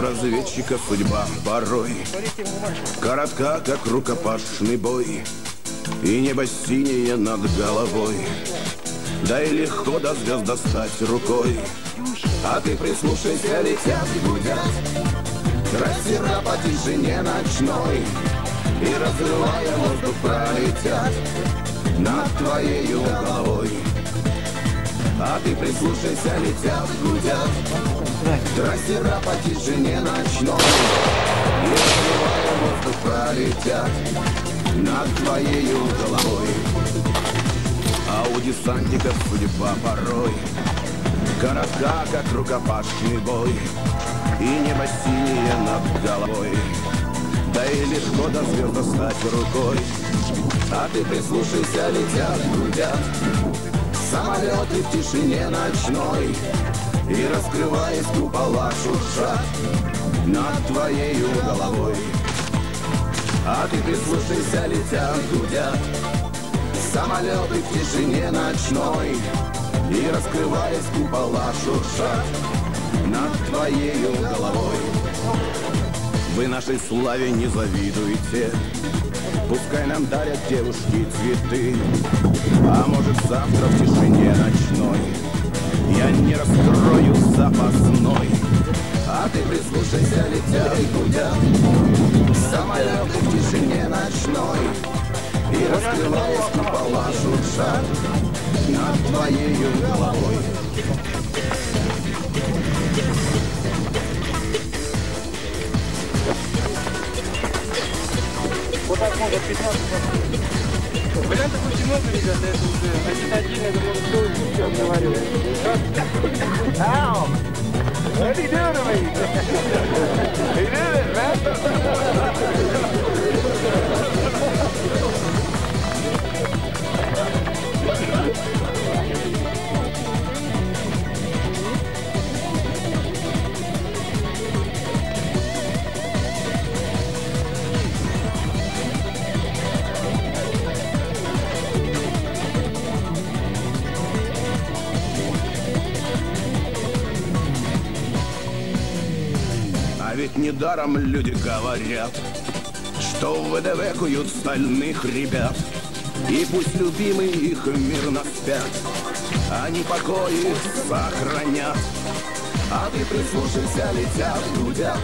разведчика судьба порой. Коротка, как рукопашный бой И небо синее над головой. Да и легко до звезд достать рукой. А ты прислушайся, летят и гудят. Трассера по тишине ночной И разрывая воздух пролетят Над твоей головой а ты прислушайся, летят, гудят Трассера по тишине ночной. И разрывая воздух пролетят Над твоей головой. А у десантников судьба порой. Коротка, как рукопашный бой. И небо синее над головой. Да и легко до звезд достать рукой. А ты прислушайся, летят, гудят Самолеты в тишине ночной И раскрываясь купола шуршат Над твоей головой. А ты прислушайся, летят, гудят Самолеты в тишине ночной И раскрываясь купола шуршат Над твоей головой. Вы нашей славе не завидуете. Пускай нам дарят девушки цветы. А может завтра в тишине ночной. Я не раскрою запасной. А ты прислушайся, летят и гудят Самолеты в тишине ночной. И раскрываясь купола шуршат Над твоей головой Вот так можно 15 Вариантов очень много, ребята, это уже один один, это можно целый путь обговаривать. Ау! What are you doing to me? Ведь недаром люди говорят, что в ВДВ куют стальных ребят. И пусть любимые их мирно спят, они покой их сохранят. А ты прислушайся, летят, гудят,